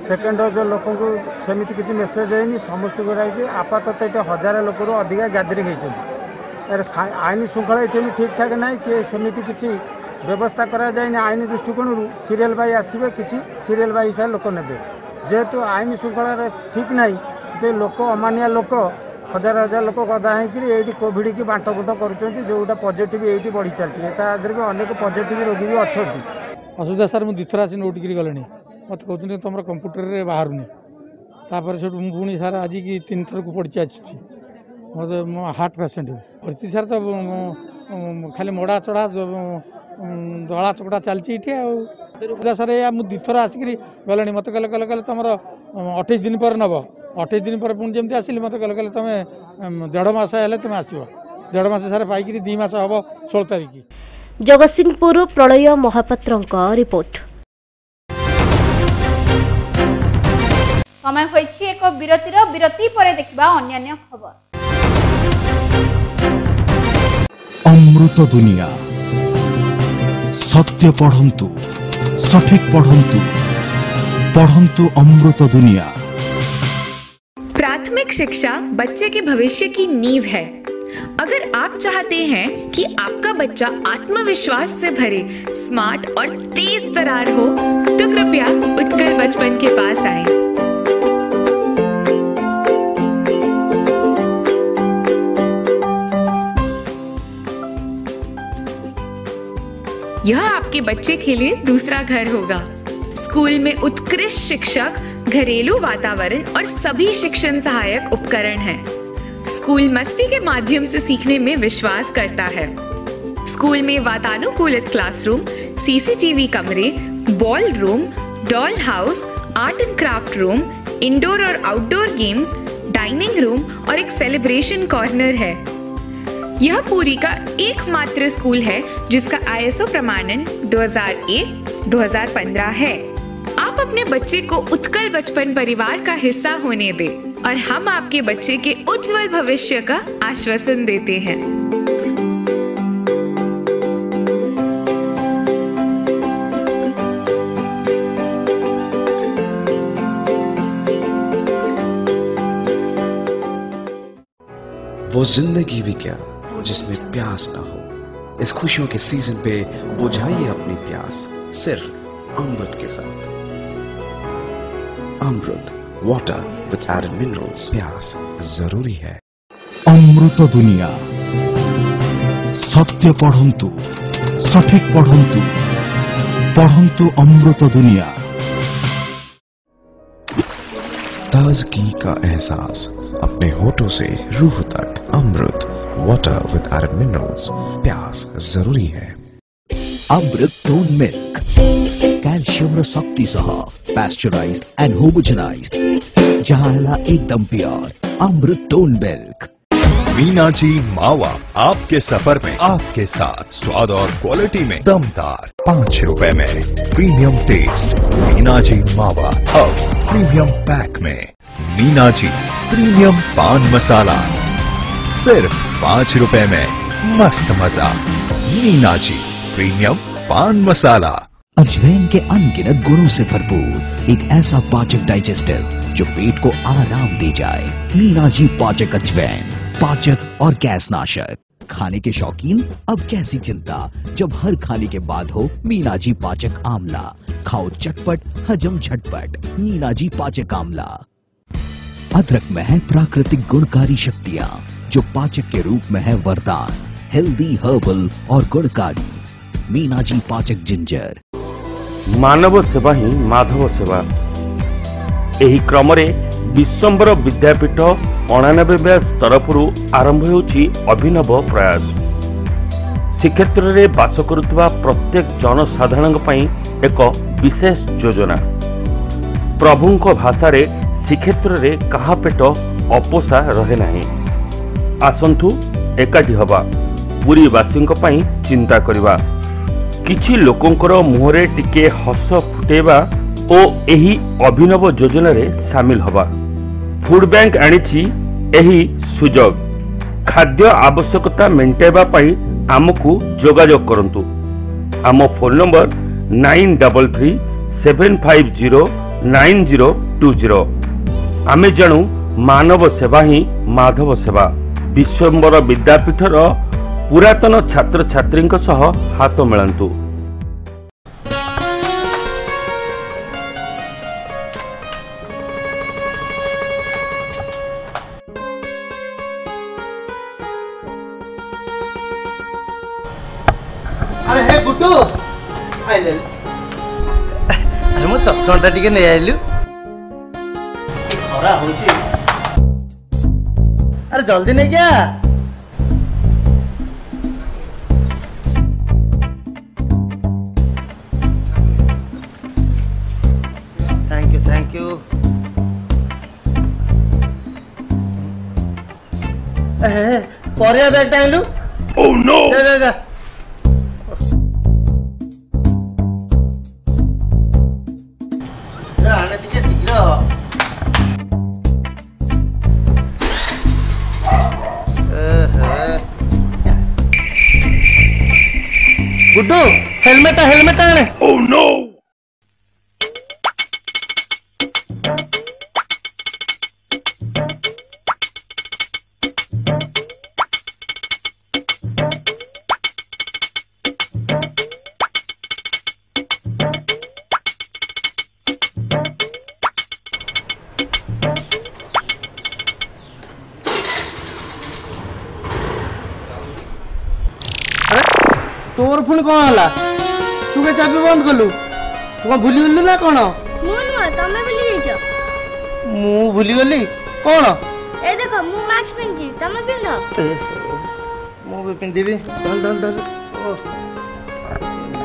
ସେକେଣ୍ଡ ଡୋଜ୍ ଲୋକଙ୍କୁ ସେମିତି କିଛି ମେସେଜ୍ ହେଇନି ସମସ୍ତଙ୍କୁ ରହିଛି ଆପାତତଃ ଏଠି ହଜାରେ ଲୋକରୁ ଅଧିକା ଗ୍ୟାଦରିଂ ହେଇଛନ୍ତି। ଏର ସା- ଆଇନ ଶୃଙ୍ଖଳା ଏଠି ବି ଠିକ୍ଠାକ୍ ନାହିଁ କି ସେମିତି କିଛି ବ୍ୟବସ୍ଥା କରାଯାଇନି ଆଇନ ଦୃଷ୍ଟିକୋଣରୁ। ସିରିଏଲ୍ ବାଇ ଆସିବେ କିଛି ସିରିଏଲ୍ ବାଇ ହିସାବରେ ଲୋକ ନେବେ। ଯେହେତୁ ଆଇନ ଶୃଙ୍ଖଳାର ଠିକ୍ ନାହିଁ ଯେ ଲୋକ ଅମାନିଆ ଲୋକ ହଜାର ହଜାର ଲୋକ ଗଦା ହେଇକିରି ଏଇଠି କୋଭିଡ଼କି ବାଣ୍ଟ ବୁଣ୍ଟ କରୁଛନ୍ତି ଯେଉଁଟା ପଜିଟିଭ୍ ଏଇଠି ବଢ଼ି ଚାଲିଛି। ତା ଦେହରେ ବି ଅନେକ ପଜିଟିଭ୍ ରୋଗୀ ବି ଅଛନ୍ତି। ଅସୁବିଧା ସାର୍ ମୁଁ ଦୁଇଥର ଆସି ନୋଟିକିରି ଗଲିଣି। ମୋତେ କହୁଛନ୍ତି ତୁମର କମ୍ପ୍ୟୁଟରରେ ବାହାରୁନି। ତାପରେ ସେଠୁ ମୁଁ ପୁଣି ସାର୍ ଆଜିକି ତିନି ଥରକୁ ପଡ଼ିଛି ଆସିଛି। ମୋତେ ମୋ ହାର୍ଟ ପେସେଣ୍ଟ ପରିସ୍ଥିତି ସାର୍ ତ ଉଁ, ଉଁ, ଖାଲି ମୋଡ଼ା ଚଢ଼ା ଦଳା ଚକଟା ଚାଲିଛି ଏଠି ଆଉ। ଅସୁବିଧା ସାର୍ ଏଇଆ ମୁଁ ଦୁଇଥର ଆସିକିରି ଗଲେଣି। ମୋତେ କହିଲେ କହିଲେ କହିଲେ ତୁମର ଅଠେଇଶ ଦିନ ପରେ ନେବ। ଅଠେଇଶ ଦିନ ପରେ ପୁଣି ଯେମିତି ଆସିଲି ମୋତେ କହିଲେ କହିଲେ ତୁମେ ଉଁ, ଦେଢ଼ ମାସ ହେଲେ ତୁମେ ଆସିବ। ଦେଢ଼ ମାସ ସାର୍ ପାଇକିରି ଦୁଇ ମାସ ହେବ ଷୋହଳ ତାରିଖ। ଜଗତସିଂହପୁର ପ୍ରଳୟ ମହାପାତ୍ରଙ୍କ ରିପୋର୍ଟ। ସମୟ ହୋଇଛି ଏକ ବିରତିର। ବିରତି ପରେ ଦେଖିବା ଅନ୍ୟାନ୍ୟ ଖବର। ଅମୃତ ଦୁନିଆ। ସତ୍ୟ ପଢ଼ନ୍ତୁ ସଠିକ ପଢ଼ନ୍ତୁ ପଢ଼ନ୍ତୁ ଅମୃତ ଦୁନିଆ। प्राथमिक शिक्षा बच्चे के भविष्य की नींव है अगर आप चाहते हैं कि आपका बच्चा आत्मविश्वास से भरे, स्मार्ट और तेज तरार हो तो कृपया उत्कल बचपन के पास आएँ। यह आपके बच्चे के लिए दूसरा घर होगा स्कूल में उत्कृष्ट शिक्षक घरेलू वातावरण और सभी शिक्षण सहायक उपकरण हैं। स्कूल मस्ती के माध्यम से सीखने में विश्वास करता है। स्कूल में वातानुकूलित क्लासरूम सीसीटीवी कमरे, ball room, doll house, art and craft room indoor और आउटडोर गेम्स डाइनिंग रूम और एक सेलिब्रेशन कॉर्नर है। यह पूरी का एकमात्र स्कूल है जिसका आईएसओ प्रमाणन 2001-2015 है। आप अपने बच्चे को उत्कल बचपन परिवार का हिस्सा होने दें और हम आपके बच्चे के उज्जवल भविष्य का आश्वासन देते हैं। वो ज़िंदगी भी क्या जिसमें प्यास ना हो। इस खुशियों के सीज़न पे बुझाइए अपनी प्यास सिर्फ़ अमृत के साथ। Amrit water with added minerals प्यास ज़रूरी है। अमृत दुनिया। सत्य पढ़ंतु सठिक पढ़ंतु पढ़ंतु अमृत दुनिया। ताजगी का एहसास अपने होठों से रूह तक Amrit water with added minerals प्यास ज़रूरी है। अमृत टोन मिल्क क्याल्सियम र शक्ति सह पास्चराइज्ड एन्ड होमोजेनाइज्ड जहाँ होला एकदम pure Amrit tone milk Meena ji मावा आपके सफ़र में, आपके साथ, स्वाद और क्वालिटी में दमदार। पाँच रुपए में प्रीमियम टेस्ट मीना जी मावा, अब प्रीमियम पैक में। मीना जी प्रीमियम पान मसाला। सिर्फ़ पाँच रुपए में, मस्त मज़ा। मीना जी प्रीमियम पान मसाला। अजवैन के अनगिनत गुणों से भरपूर एक ऐसा पाचक डाइजेस्टिव जो पेट को आराम दे जाए। मीना जी पाचक अजवैन, पाचक और गैस नाशक खाने के शौकीन, अब कैसी चिंता? जब हर खाने के बाद हो, मीना जी पाचक आमला। खाओ चटपट, हजम झटपट। मीना जी पाचक आमला। अदरक में है प्राकृतिक गुणकारी शक्तियाँ, जो पाचक के रूप में है वरदान। हेल्दी हर्बल और गुणकारी। मीना जी पाचक जिंजर ମାନବ ସେବା ହିଁ ମାଧବ ସେବା। ଏହି କ୍ରମରେ ବିଶ୍ୱମ୍ବର ବିଦ୍ୟାପୀଠ ଅଣାନବେ ବ୍ୟାଚ୍ ତରଫରୁ ଆରମ୍ଭ ହେଉଛି ଅଭିନବ ପ୍ରୟାସ। ଶ୍ରୀକ୍ଷେତ୍ରରେ ବାସ କରୁଥିବା ପ୍ରତ୍ୟେକ ଜନସାଧାରଣଙ୍କ ପାଇଁ ଏକ ବିଶେଷ ଯୋଜନା। ପ୍ରଭୁଙ୍କ ଭାଷାରେ ଶ୍ରୀକ୍ଷେତ୍ରରେ କାହା ପେଟ ଅପୋଷା ରହେ ନାହିଁ। ଆସନ୍ତୁ ଏକାଠି ହେବା। ପୁରୀବାସୀଙ୍କ ପାଇଁ ଚିନ୍ତା କରିବା। କିଛି ଲୋକଙ୍କର ମୁହଁରେ ଟିକେ ହସ ଫୁଟେଇବା ଓ ଏହି ଅଭିନବ ଯୋଜନାରେ ସାମିଲ ହେବା। ଫୁଡ୍ ବ୍ୟାଙ୍କ ଆଣିଛି ଏହି ସୁଯୋଗ। ଖାଦ୍ୟ ଆବଶ୍ୟକତା ମେଣ୍ଟାଇବା ପାଇଁ ଆମକୁ ଯୋଗାଯୋଗ କରନ୍ତୁ। ଆମ phone number nine double three seven five zero nine zero two zero ଆମେ ଜାଣୁ ମାନବ ସେବା ହିଁ ମାଧବ ସେବା। ବିଶ୍ୱମ୍ବର ବିଦ୍ୟାପୀଠର ପୁରାତନ ଛାତ୍ରଛାତ୍ରୀଙ୍କ ସହ ହାତ ମିଳାନ୍ତୁ ଆରେ ହେ ଗୁଟୁ ଆଇଲେ ଆରେ ମୋ ଚଷମାଟା ଟିକେ ନେଇ ଆଇଲୁ ଖରା ହଉଛି ଆରେ ଜଲ୍ଦି ନେଇକି ଆ అదే పెట్టాను అన్నట్టుగా సిగ్గులో గుడ్డు హెల్మెట్ హెల్మెట్ ఓ నో ପୁଣି କଣ ହେଲା? ତୁ କେ ଚାବି ବନ୍ଦ କଲୁ ତୁ କଣ ଭୁଲିଗଲୁ ନା କଣ ମୁଁ ନୁହଁ ତମେ ଭୁଲି ଯାଇଛ। ମୁଁ ଭୁଲିଗଲି କଣ? ଏ ଦେଖ ମୁଁ ମାସ୍କ ପିନ୍ଧିଛି ତମେ ପିନ୍ଧ। ଏ, ମୁଁ ବି ପିନ୍ଧିବି। ଧଲ ଧଲ ଧଲ ଓ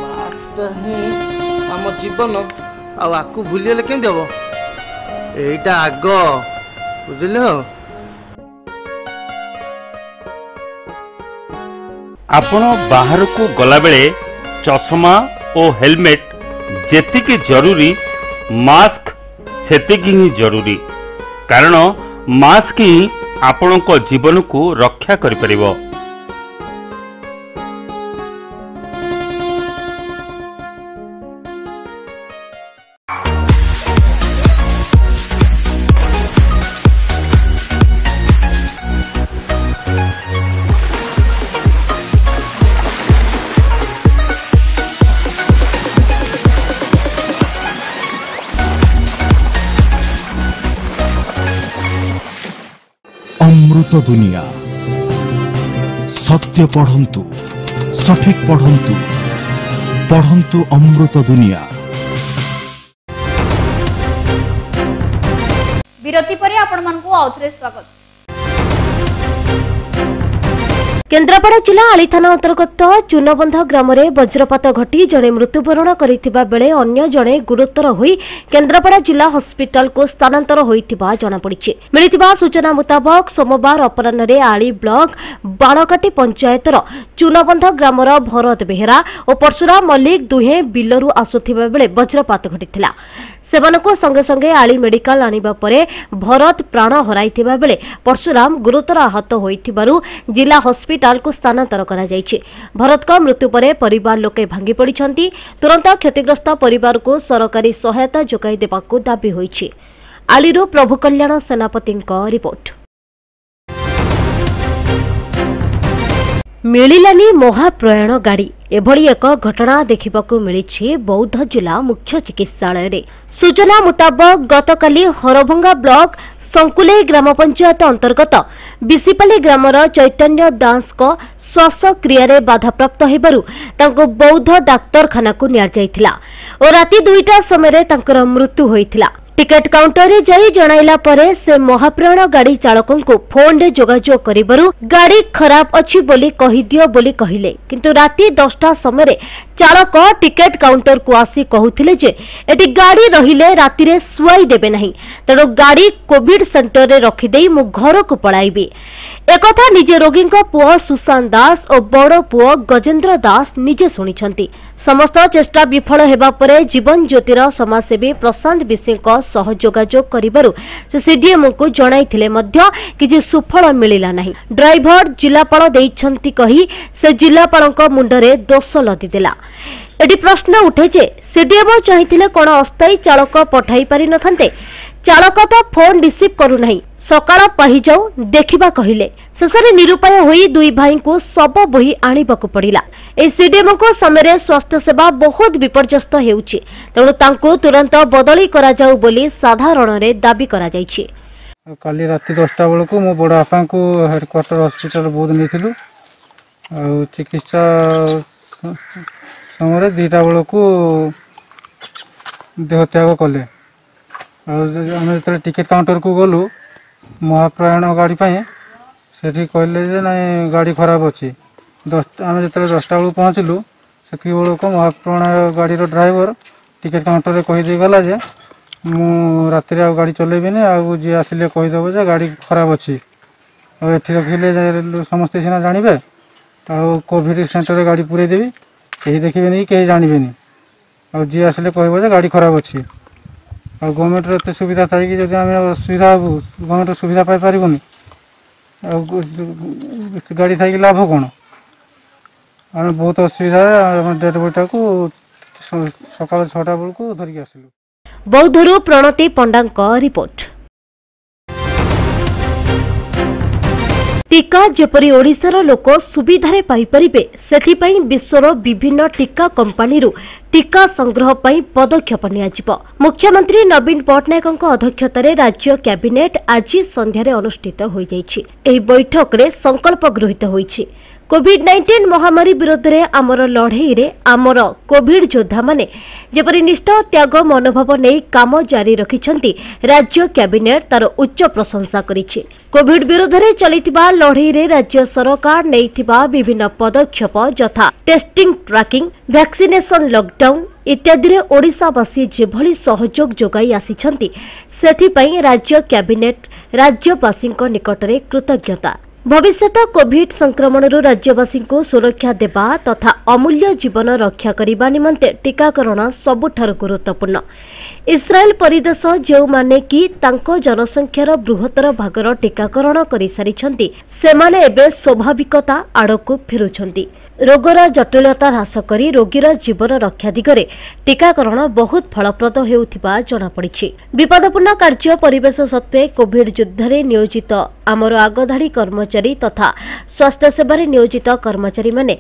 ମାସ୍କଟା ହିଁ ଆମ ଜୀବନ। ଆଉ ଆକୁ ଭୁଲିଗଲେ କେମିତି ହବ? ଏଇଟା ଆଗ ବୁଝିଲ? ଆପଣ ବାହାରକୁ ଗଲାବେଳେ ଚଷମା ଓ ହେଲମେଟ୍ ଯେତିକି ଜରୁରୀ ମାସ୍କ ସେତିକି ହିଁ ଜରୁରୀ। କାରଣ ମାସ୍କ ହିଁ ଆପଣଙ୍କ ଜୀବନକୁ ରକ୍ଷା କରିପାରିବ। অমৃত দুনিয়া। সত্য পড়ন্তু সঠিক পড়ন্তু পড়ন্তু অমৃত দুনিয়া। বিরতি পরে আপনার আউথরে স্বাগত। କେନ୍ଦ୍ରାପଡ଼ା ଜିଲ୍ଲା ଆଳି ଥାନା ଅନ୍ତର୍ଗତ ଚୁନବନ୍ଧ ଗ୍ରାମରେ ବଜ୍ରପାତ ଘଟି ଜଣେ ମୃତ୍ୟୁବରଣ କରିଥିବା ବେଳେ ଅନ୍ୟ ଜଣେ ଗୁରୁତର ହୋଇ କେନ୍ଦ୍ରାପଡ଼ା ଜିଲ୍ଲା ହସ୍ପିଟାଲକୁ ସ୍ଥାନାନ୍ତର ହୋଇଥିବା ଜଣାପଡ଼ିଛି। ମିଳିଥିବା ସୂଚନା ମୁତାବକ ସୋମବାର ଅପରାହ୍ନରେ ଆଳି ବ୍ଲକ ବାଣକାଟି ପଞ୍ଚାୟତର ଚୁନବନ୍ଧ ଗ୍ରାମର ଭରତ ବେହେରା ଓ ପରଶୁରାମ ମଲ୍ଲିକ ଦୁହେଁ ବିଲରୁ ଆସୁଥିବା ବେଳେ ବଜ୍ରପାତ ଘଟିଥିଲା। ସେମାନଙ୍କୁ ସଙ୍ଗେ ସଙ୍ଗେ ଆଳି ମେଡିକାଲ ଆଣିବା ପରେ ଭରତ ପ୍ରାଣ ହରାଇଥିବା ବେଳେ ପରଶୁରାମ ଗୁରୁତର ଆହତ ହୋଇଥିବାରୁ ଜିଲ୍ଲା ହସ୍ପିଟାଲକୁ ସ୍ଥାନାନ୍ତର କରାଯାଇଛି। ଭରତଙ୍କ ମୃତ୍ୟୁ ପରେ ପରିବାର ଲୋକେ ଭାଙ୍ଗି ପଡ଼ିଛନ୍ତି। ତୁରନ୍ତ କ୍ଷତିଗ୍ରସ୍ତ ପରିବାରକୁ ସରକାରୀ ସହାୟତା ଯୋଗାଇ ଦେବାକୁ ଦାବି ହୋଇଛି। ଆଳିରୁ ପ୍ରଭୁ କଲ୍ୟାଣ ସେନାପତିଙ୍କ ରିପୋର୍ଟ। ମିଳିଲାନି ମହାପ୍ରୟାଣ ଗାଡ଼ି। ଏଭଳି ଏକ ଘଟଣା ଦେଖିବାକୁ ମିଳିଛି ବୌଦ୍ଧ ଜିଲ୍ଲା ମୁଖ୍ୟ ଚିକିତ୍ସାଳୟରେ। ସୂଚନା ମୁତାବକ ଗତକାଲି ହରଭଙ୍ଗା ବ୍ଲକ ସଙ୍କୁଲେଇ ଗ୍ରାମ ପଞ୍ଚାୟତ ଅନ୍ତର୍ଗତ ବିଶିପାଲି ଗ୍ରାମର ଚୈତନ୍ୟ ଦାସଙ୍କ ଶ୍ୱାସକ୍ରିୟାରେ ବାଧାପ୍ରାପ୍ତ ହେବାରୁ ତାଙ୍କୁ ବୌଦ୍ଧ ଡାକ୍ତରଖାନାକୁ ନିଆଯାଇଥିଲା ଓ ରାତି ଦୁଇଟା ସମୟରେ ତାଙ୍କର ମୃତ୍ୟୁ ହୋଇଥିଲା। ଟିକେଟ କାଉଣ୍ଟରରେ ଯାଇ ଜଣାଇଲା ପରେ ସେ ମହାପ୍ରାଣ ଗାଡ଼ି ଚାଳକଙ୍କୁ ଫୋନରେ ଯୋଗାଯୋଗ କରିବାରୁ ଗାଡ଼ି ଖରାପ ଅଛି ବୋଲି କହିଦିଅ ବୋଲି କହିଲେ। କିନ୍ତୁ ରାତି ଦଶଟା ସମୟରେ ଚାଳକ ଟିକେଟ କାଉଣ୍ଟରକୁ ଆସି କହୁଥିଲେ ଯେ ଏଠି ଗାଡ଼ି ରହିଲେ ରାତିରେ ଶୁଆଇ ଦେବେ ନାହିଁ। ତେଣୁ ଗାଡ଼ି କୋଭିଡ ସେଣ୍ଟରରେ ରଖିଦେଇ ମୁଁ ଘରକୁ ପଳାଇବି ଏକଥା ନିଜେ ରୋଗୀଙ୍କ ପୁଅ ସୁଶାନ୍ତ ଦାସ ଓ ବଡ଼ ପୁଅ ଗଜେନ୍ଦ୍ର ଦାସ ନିଜେ ଶୁଣିଛନ୍ତି। ସମସ୍ତ ଚେଷ୍ଟା ବିଫଳ ହେବା ପରେ ଜୀବନ ଜ୍ୟୋତିର ସମାଜସେବୀ ପ୍ରଶାନ୍ତ ବିଶୀଙ୍କ ସହ ଯୋଗାଯୋଗ କରିବାରୁ ସେ ସିଡିଏମ୍ଓଙ୍କୁ ଜଣାଇଥିଲେ ମଧ୍ୟ କିଛି ସୁଫଳ ମିଳିଲା ନାହିଁ। ଡ୍ରାଇଭର ଜିଲ୍ଲାପାଳ ଦେଇଛନ୍ତି କହି ସେ ଜିଲ୍ଲାପାଳଙ୍କ ମୁଣ୍ଡରେ ଦୋଷ ଲଦିଦେଲା। ଏଠି ପ୍ରଶ୍ନ ଉଠେ ଯେ ସିଡିଏମ୍ଓ ଚାହିଁଥିଲେ କ'ଣ ଅସ୍ଥାୟୀ ଚାଳକ ପଠାଇ ପାରିନଥାନ୍ତେ? ଚାଳକ ତ ଫୋନ୍ ରିସିଭ୍ କରୁନାହିଁ। ସକାଳ ପାହିଯାଉ ଦେଖିବା କହିଲେ। ଶେଷରେ ନିରୁପାୟ ହୋଇ ଦୁଇ ଭାଇଙ୍କୁ ଶବ ବୋହି ଆଣିବାକୁ ପଡ଼ିଲା। ଏହି ସିଡିଏମ୍ଓଙ୍କ ସମୟରେ ସ୍ୱାସ୍ଥ୍ୟସେବା ବହୁତ ବିପର୍ଯ୍ୟସ୍ତ ହେଉଛି। ତେଣୁ ତାଙ୍କୁ ତୁରନ୍ତ ବଦଳି କରାଯାଉ ବୋଲି ସାଧାରଣରେ ଦାବି କରାଯାଇଛି। କାଲି ରାତି ଦଶଟା ବେଳକୁ ମୋ ବଡ଼ ବାପାଙ୍କୁ ହେଡ଼କ୍ୱାର୍ଟର ହସ୍ପିଟାଲ ବୌଦ୍ଧ ନେଇଥିଲୁ। ଆଉ ଚିକିତ୍ସା ସମୟରେ ଦୁଇଟା ବେଳକୁ ଦେହତ୍ୟାଗ କଲେ। ଆମେ ଯେତେବେଳେ ଟିକେଟ୍ କାଉଣ୍ଟରକୁ ଗଲୁ ମହାପ୍ରୟାଣ ଗାଡ଼ି ପାଇଁ ସେଠି କହିଲେ ଯେ ନାଇଁ ଗାଡ଼ି ଖରାପ ଅଛି। ଦଶଟା ଆମେ ଯେତେବେଳେ ଦଶଟା ବେଳକୁ ପହଞ୍ଚିଲୁ ସେତିକି ବେଳକୁ ମହାପ୍ରୟାଣ ଗାଡ଼ିର ଡ୍ରାଇଭର ଟିକେଟ୍ କାଉଣ୍ଟରରେ କହିଦେଇଗଲା ଯେ ମୁଁ ରାତିରେ ଆଉ ଗାଡ଼ି ଚଲେଇବିନି ଆଉ ଯିଏ ଆସିଲେ କହିଦେବ ଯେ ଗାଡ଼ି ଖରାପ ଅଛି। ଆଉ ଏଠି ରଖିଲେ ସମସ୍ତେ ସିନା ଜାଣିବେ ଆଉ କୋଭିଡ଼ ସେଣ୍ଟରରେ ଗାଡ଼ି ପୁରେଇ ଦେବି କେହି ଦେଖିବେନି କି କେହି ଜାଣିବେନି। ଆଉ ଯିଏ ଆସିଲେ କହିବ ଯେ ଗାଡ଼ି ଖରାପ ଅଛି। ଆଉ ଗଭର୍ଣ୍ଣମେଣ୍ଟର ଏତେ ସୁବିଧା ଥାଇକି ଯଦି ଆମେ ଅସୁବିଧା ହେବୁ ଗଭର୍ଣ୍ଣମେଣ୍ଟର ସୁବିଧା ପାଇପାରିବୁନି ଆଉ ଗାଡ଼ି ଥାଇକି ଲାଭ କ'ଣ? ଆମେ ବହୁତ ଅସୁବିଧାରେ ଆମ ଡେଡ୍ ବଡ଼ିଟାକୁ ସକାଳ ଛଅଟା ବେଳକୁ ଧରିକି ଆସିଲୁ। ବୌଦ୍ଧରୁ ପ୍ରଣତି ପଣ୍ଡାଙ୍କ ରିପୋର୍ଟ। ଟିକା ଯେପରି ଓଡ଼ିଶାର ଲୋକ ସୁବିଧାରେ ପାଇପାରିବେ ସେଥିପାଇଁ ବିଶ୍ୱର ବିଭିନ୍ନ ଟିକା କମ୍ପାନୀରୁ ଟିକା ସଂଗ୍ରହ ପାଇଁ ପଦକ୍ଷେପ ନିଆଯିବ। ମୁଖ୍ୟମନ୍ତ୍ରୀ ନବୀନ ପଟ୍ଟନାୟକଙ୍କ ଅଧ୍ୟକ୍ଷତାରେ ରାଜ୍ୟ କ୍ୟାବିନେଟ୍ ଆଜି ସନ୍ଧ୍ୟାରେ ଅନୁଷ୍ଠିତ ହୋଇଯାଇଛି। ଏହି ବୈଠକରେ ସଂକଳ୍ପ ଗୃହୀତ ହୋଇଛି। କୋଭିଡ୍ ନାଇଣ୍ଟିନ୍ ମହାମାରୀ ବିରୋଧରେ ଆମର ଲଢ଼େଇରେ ଆମର କୋଭିଡ୍ ଯୋଦ୍ଧାମାନେ ଯେପରି ନିଷ୍ଠ ତ୍ୟାଗ ମନୋଭାବ ନେଇ କାମ ଜାରି ରଖିଛନ୍ତି ରାଜ୍ୟ କ୍ୟାବିନେଟ୍ ତାର ଉଚ୍ଚ ପ୍ରଶଂସା କରିଛି। କୋଭିଡ୍ ବିରୋଧରେ ଚାଲିଥିବା ଲଢ଼େଇରେ ରାଜ୍ୟ ସରକାର ନେଇଥିବା ବିଭିନ୍ନ ପଦକ୍ଷେପ ଯଥା ଟେଷ୍ଟିଂ ଟ୍ରାକିଂ ଭ୍ୟାକ୍ସିନେସନ ଲକଡାଉନ୍ ଇତ୍ୟାଦିରେ ଓଡ଼ିଶାବାସୀ ଯେଭଳି ସହଯୋଗ ଯୋଗାଇ ଆସିଛନ୍ତି ସେଥିପାଇଁ ରାଜ୍ୟ କ୍ୟାବିନେଟ୍ ରାଜ୍ୟବାସୀଙ୍କ ନିକଟରେ କୃତଜ୍ଞତା। ଭବିଷ୍ୟତ କୋଭିଡ୍ ସଂକ୍ରମଣରୁ ରାଜ୍ୟବାସୀଙ୍କୁ ସୁରକ୍ଷା ଦେବା ତଥା ଅମୂଲ୍ୟ ଜୀବନ ରକ୍ଷା କରିବା ନିମନ୍ତେ ଟିକାକରଣ ସବୁଠାରୁ ଗୁରୁତ୍ୱପୂର୍ଣ୍ଣ। ଇସ୍ରାଏଲ ପରିଦେଶ ଯେଉଁମାନେ କି ତାଙ୍କ ଜନସଂଖ୍ୟାର ବୃହତ୍ତର ଭାଗର ଟିକାକରଣ କରିସାରିଛନ୍ତି ସେମାନେ ଏବେ ସ୍ୱାଭାବିକତା ଆଡ଼କୁ ଫେରୁଛନ୍ତି। ରୋଗର ଜଟିଳତା ହ୍ରାସ କରି ରୋଗୀର ଜୀବନ ରକ୍ଷା ଦିଗରେ ଟିକାକରଣ ବହୁତ ଫଳପ୍ରଦ ହେଉଥିବା ଜଣାପଡ଼ିଛି। ବିପଦପୂର୍ଣ୍ଣ କାର୍ଯ୍ୟ ପରିବେଶ ସତ୍ତ୍ୱେ କୋଭିଡ୍ ଯୁଦ୍ଧରେ ନିୟୋଜିତ ଆମର ଆଗଧାଡ଼ି କର୍ମଚାରୀ ତଥା ସ୍ୱାସ୍ଥ୍ୟସେବାରେ ନିୟୋଜିତ କର୍ମଚାରୀମାନେ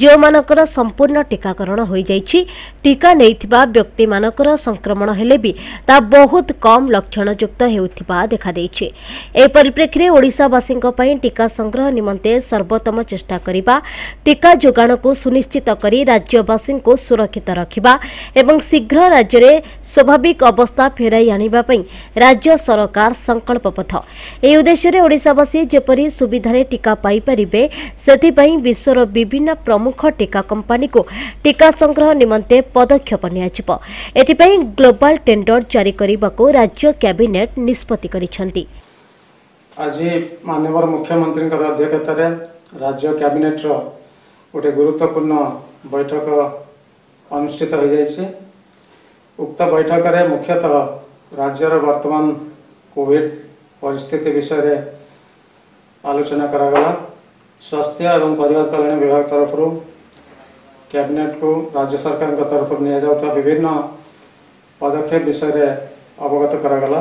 ଯେଉଁମାନଙ୍କର ସମ୍ପୂର୍ଣ୍ଣ ଟିକାକରଣ ହୋଇଯାଇଛି ଟିକା ନେଇଥିବା ବ୍ୟକ୍ତିମାନଙ୍କର ସଂକ୍ରମଣ ହେଲେ ବି ତାହା ବହୁତ କମ୍ ଲକ୍ଷଣଯୁକ୍ତ ହେଉଥିବା ଦେଖାଦେଇଛି। ଏହି ପରିପ୍ରେକ୍ଷୀରେ ଓଡ଼ିଶାବାସୀଙ୍କ ପାଇଁ ଟିକା ସଂଗ୍ରହ ନିମନ୍ତେ ସର୍ବୋତ୍ତମ ଚେଷ୍ଟା କରିବା ଟିକା ଯୋଗାଣକୁ ସୁନିଶ୍ଚିତ କରି ରାଜ୍ୟବାସୀଙ୍କୁ ସୁରକ୍ଷିତ ରଖିବା ଏବଂ ଶୀଘ୍ର ରାଜ୍ୟରେ ସ୍ୱାଭାବିକ ଅବସ୍ଥା ଫେରାଇ ଆଣିବା ପାଇଁ ରାଜ୍ୟ ସରକାର ସଂକଳ୍ପବଦ୍ଧ। ଏହି ଉଦ୍ଦେଶ୍ୟରେ ଓଡ଼ିଶାବାସୀ ଯେପରି ସୁବିଧାରେ ଟିକା ପାଇପାରିବେ ସେଥିପାଇଁ ବିଶ୍ୱର ବିଭିନ୍ନ ପ୍ରମୁଖ ଟିକା କମ୍ପାନୀକୁ ଟିକା ସଂଗ୍ରହ ନିମନ୍ତେ ପଦକ୍ଷେପ ନିଆଯିବ। ଏଥିପାଇଁ ଗ୍ଲୋବାଲ ଟେଣ୍ଡର ଜାରି କରିବାକୁ ରାଜ୍ୟ କ୍ୟାବିନେଟ୍ ନିଷ୍ପତ୍ତି କରିଛନ୍ତି। ଆଜି ମାନ୍ୟବର ମୁଖ୍ୟମନ୍ତ୍ରୀଙ୍କର ଅଧ୍ୟକ୍ଷତାରେ ରାଜ୍ୟ କ୍ୟାବିନେଟ୍ର ଗୋଟେ ଗୁରୁତ୍ୱପୂର୍ଣ୍ଣ ବୈଠକ ଅନୁଷ୍ଠିତ ହୋଇଯାଇଛି। ଉକ୍ତ ବୈଠକରେ ମୁଖ୍ୟତଃ ରାଜ୍ୟର ବର୍ତ୍ତମାନ କୋଭିଡ ପରିସ୍ଥିତି ବିଷୟରେ आलोचना करागला। स्वास्थ्य एवं परिवार कल्याण विभाग तरफ़ कैबिनेट को राज्य सरकार तरफ़ निजाता विभिन्न पदक्षेप विषय अवगत करागला।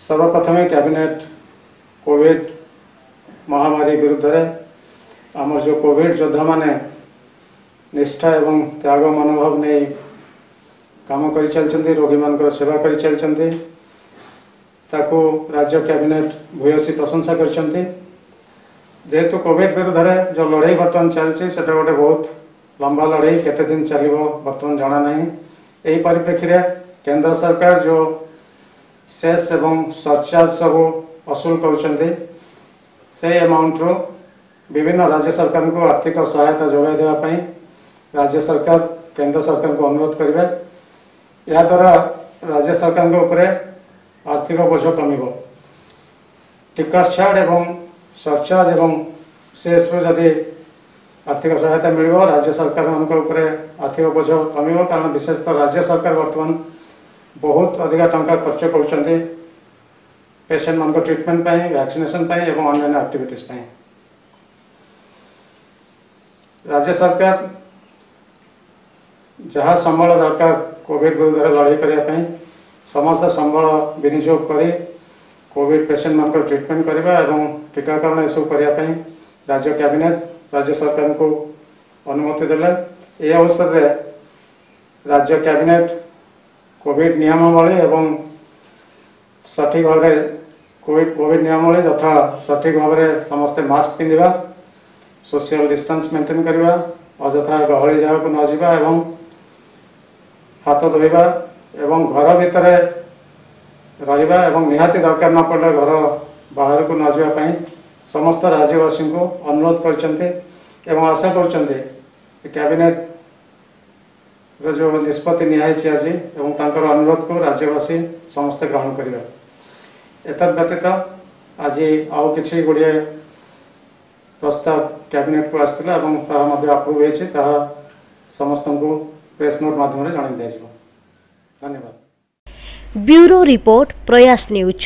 सर्वप्रथमें कैबिनेट कोविड महामारी विरुद्ध आम जो कोविड योद्धा मैंने निष्ठा एवं त्याग मनोभाव नहीं कम कर रोगी मान सेवा कर ତାକୁ ରାଜ୍ୟ କ୍ୟାବିନେଟ୍ ଭୂୟସୀ ପ୍ରଶଂସା କରିଛନ୍ତି। ଯେହେତୁ କୋଭିଡ ବିରୁଦ୍ଧରେ ଯେଉଁ ଲଢ଼େଇ ବର୍ତ୍ତମାନ ଚାଲିଛି ସେଟା ଗୋଟେ ବହୁତ ଲମ୍ବା ଲଢ଼େଇ କେତେ ଦିନ ଚାଲିବ ବର୍ତ୍ତମାନ ଜଣା ନାହିଁ। ଏହି ପରିପ୍ରେକ୍ଷୀରେ କେନ୍ଦ୍ର ସରକାର ଯେଉଁ ସେସ୍ ଏବଂ ସରଚାର୍ଜ ସବୁ ଅସୁଲ କରୁଛନ୍ତି ସେଇ ଆମାଉଣ୍ଟରୁ ବିଭିନ୍ନ ରାଜ୍ୟ ସରକାରଙ୍କୁ ଆର୍ଥିକ ସହାୟତା ଯୋଗାଇ ଦେବା ପାଇଁ ରାଜ୍ୟ ସରକାର କେନ୍ଦ୍ର ସରକାରଙ୍କୁ ଅନୁରୋଧ କରିବେ। ଏହାଦ୍ୱାରା ରାଜ୍ୟ ସରକାରଙ୍କ ଉପରେ ଆର୍ଥିକ ବୋଝ କମିବ ଟିକସ ଛାଡ଼ ଏବଂ ସରଚାର୍ଜ ଏବଂ ସେସ୍ରୁ ଯଦି ଆର୍ଥିକ ସହାୟତା ମିଳିବ ରାଜ୍ୟ ସରକାରମାନଙ୍କ ଉପରେ ଆର୍ଥିକ ବୋଝ କମିବ କାରଣ ବିଶେଷତଃ ରାଜ୍ୟ ସରକାର ବର୍ତ୍ତମାନ ବହୁତ ଅଧିକା ଟଙ୍କା ଖର୍ଚ୍ଚ କରୁଛନ୍ତି ପେସେଣ୍ଟମାନଙ୍କ ଟ୍ରିଟମେଣ୍ଟ ପାଇଁ ଭ୍ୟାକ୍ସିନେସନ୍ ପାଇଁ ଏବଂ ଅନ୍ୟାନ୍ୟ ଆକ୍ଟିଭିଟିଜ୍ ପାଇଁ। ରାଜ୍ୟ ସରକାର ଯାହା ସମ୍ବଳ ଦରକାର କୋଭିଡ ବିରୁଦ୍ଧରେ ଲଢ଼େଇ କରିବା ପାଇଁ ସମସ୍ତ ସମ୍ବଳ ବିନିଯୋଗ କରି କୋଭିଡ ପେସେଣ୍ଟମାନଙ୍କର ଟ୍ରିଟମେଣ୍ଟ କରିବା ଏବଂ ଟିକାକରଣ ଏସବୁ କରିବା ପାଇଁ ରାଜ୍ୟ କ୍ୟାବିନେଟ୍ ରାଜ୍ୟ ସରକାରଙ୍କୁ ଅନୁମତି ଦେଲେ। ଏହି ଅବସରରେ ରାଜ୍ୟ କ୍ୟାବିନେଟ୍ କୋଭିଡ ନିୟମାବଳୀ ଏବଂ ସଠିକ ଭାବରେ କୋଭିଡ କୋଭିଡ ନିୟମାବଳୀ ଯଥା ସଠିକ ଭାବରେ ସମସ୍ତେ ମାସ୍କ ପିନ୍ଧିବା ସୋସିଆଲ ଡିଷ୍ଟାନ୍ସ ମେଣ୍ଟେନ୍ କରିବା ଅଯଥା ଗହଳି ଜାଗାକୁ ନ ଯିବା ଏବଂ ହାତ ଧୋଇବା ଏବଂ ଘର ଭିତରେ ରହିବା ଏବଂ ନିହାତି ଦରକାର ନ ପଡ଼ିଲେ ଘର ବାହାରକୁ ନ ଯିବା ପାଇଁ ସମସ୍ତ ରାଜ୍ୟବାସୀଙ୍କୁ ଅନୁରୋଧ କରିଛନ୍ତି ଏବଂ ଆଶା କରୁଛନ୍ତି କ୍ୟାବିନେଟ୍ର ଯେଉଁ ନିଷ୍ପତ୍ତି ନିଆହେଇଛି ଆଜି ଏବଂ ତାଙ୍କର ଅନୁରୋଧକୁ ରାଜ୍ୟବାସୀ ସମସ୍ତେ ଗ୍ରହଣ କରିବେ। ଏତଦ୍ ବ୍ୟତୀତ ଆଜି ଆଉ କିଛି ଗୁଡ଼ିଏ ପ୍ରସ୍ତାବ କ୍ୟାବିନେଟ୍କୁ ଆସିଥିଲା ଏବଂ ତାହା ମଧ୍ୟ ଆପ୍ରୁଭ୍ ହୋଇଛି। ତାହା ସମସ୍ତଙ୍କୁ ପ୍ରେସ୍ ନୋଟ୍ ମାଧ୍ୟମରେ ଜଣାଇ ଦିଆଯିବ। ଧନ୍ୟବାଦ। ବ୍ୟୁରୋ ରିପୋର୍ଟ ପ୍ରୟାସ ନ୍ୟୁଜ୍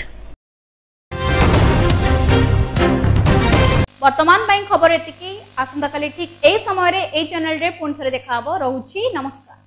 ବର୍ତ୍ତମାନ ପାଇଁ ଖବର ଏତିକି। ଆସନ୍ତାକାଲି ଠିକ୍ ଏଇ ସମୟରେ ଏଇ ଚ୍ୟାନେଲରେ ପୁଣି ଥରେ ଦେଖା ହେବ। ରହୁଛି ନମସ୍କାର।